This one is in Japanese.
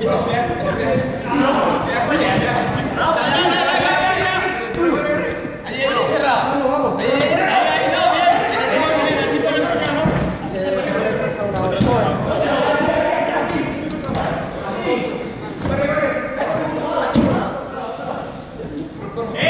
Se, Hey!